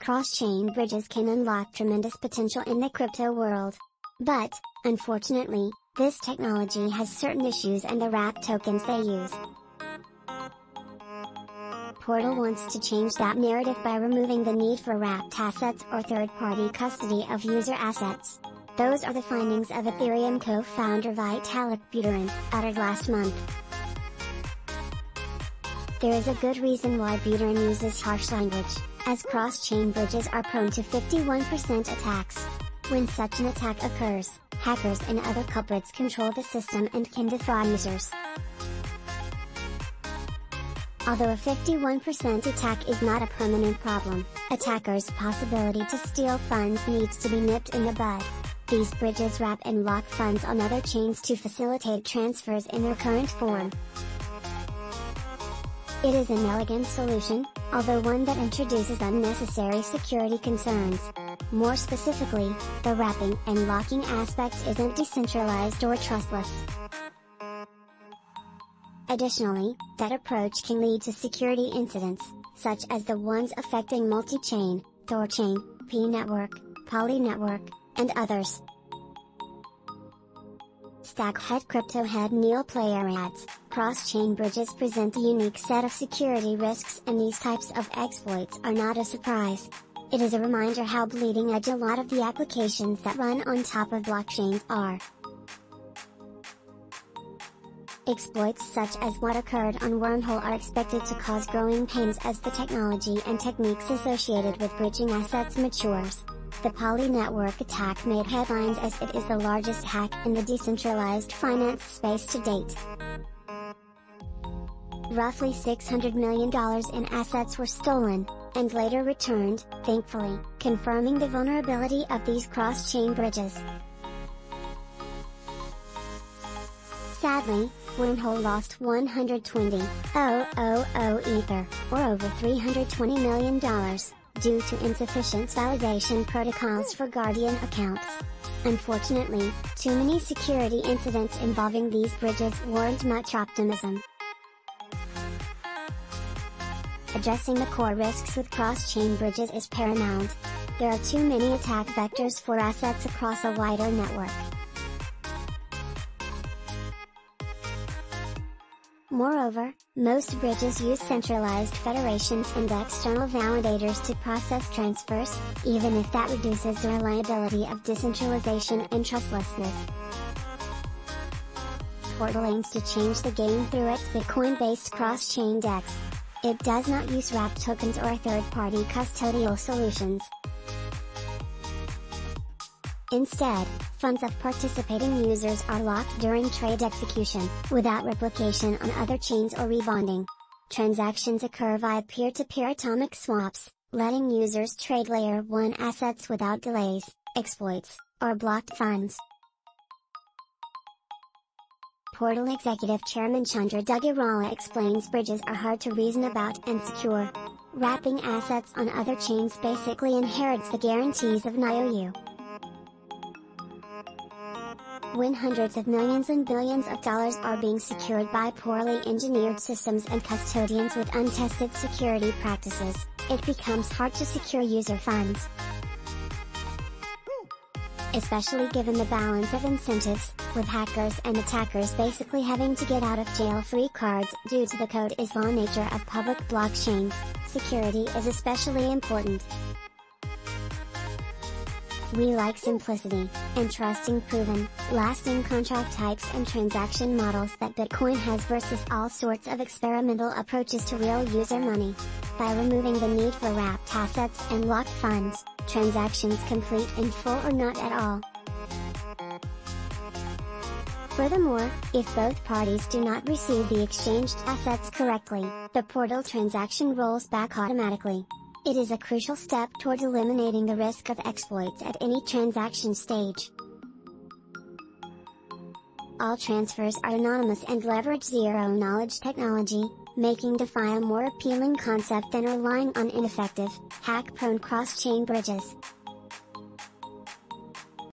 Cross-chain bridges can unlock tremendous potential in the crypto world. But, unfortunately, this technology has certain issues and the wrap tokens they use. Portal wants to change that narrative by removing the need for wrapped assets or third-party custody of user assets. Those are the findings of Ethereum co-founder Vitalik Buterin, uttered last month. There is a good reason why Buterin uses harsh language, as cross-chain bridges are prone to 51% attacks. When such an attack occurs, hackers and other culprits control the system and can defraud users. Although a 51% attack is not a permanent problem, attackers' possibility to steal funds needs to be nipped in the bud. These bridges wrap and lock funds on other chains to facilitate transfers in their current form. It is an elegant solution, although one that introduces unnecessary security concerns. More specifically, the wrapping and locking aspect isn't decentralized or trustless. Additionally, that approach can lead to security incidents, such as the ones affecting multi-chain, Thorchain, P-Network, Poly Network, and others. Staghead crypto head Neil Player adds, cross-chain bridges present a unique set of security risks and these types of exploits are not a surprise. It is a reminder how bleeding edge a lot of the applications that run on top of blockchains are. Exploits such as what occurred on Wormhole are expected to cause growing pains as the technology and techniques associated with bridging assets matures. The Poly network attack made headlines as it is the largest hack in the decentralized finance space to date. Roughly $600 million in assets were stolen, and later returned, thankfully, confirming the vulnerability of these cross-chain bridges. Sadly, Wormhole lost 120,000 Ether, or over $320 million due to insufficient validation protocols for Guardian accounts. Unfortunately, too many security incidents involving these bridges warrant much optimism. Addressing the core risks with cross-chain bridges is paramount. There are too many attack vectors for assets across a wider network. Moreover, most bridges use centralized federations and external validators to process transfers, even if that reduces the reliability of decentralization and trustlessness. Portal aims to change the game through its Bitcoin-based cross-chain DEX. It does not use wrapped tokens or third-party custodial solutions. Instead, funds of participating users are locked during trade execution, without replication on other chains or rebonding. Transactions occur via peer-to-peer -peer atomic swaps, letting users trade layer 1 assets without delays, exploits, or blocked funds. Portal Executive Chairman Chandra Duggirala explains bridges are hard to reason about and secure. Wrapping assets on other chains basically inherits the guarantees of an IOU when hundreds of millions and billions of dollars are being secured by poorly engineered systems and custodians with untested security practices, it becomes hard to secure user funds. Especially given the balance of incentives, with hackers and attackers basically having to get out of jail free cards due to the code is law nature of public blockchains, security is especially important. We like simplicity, and trusting proven, lasting contract types and transaction models that Bitcoin has versus all sorts of experimental approaches to real user money. By removing the need for wrapped assets and locked funds, transactions complete in full or not at all. Furthermore, if both parties do not receive the exchanged assets correctly, the portal transaction rolls back automatically. It is a crucial step toward eliminating the risk of exploits at any transaction stage. All transfers are anonymous and leverage zero-knowledge technology, making DeFi a more appealing concept than relying on ineffective, hack-prone cross-chain bridges.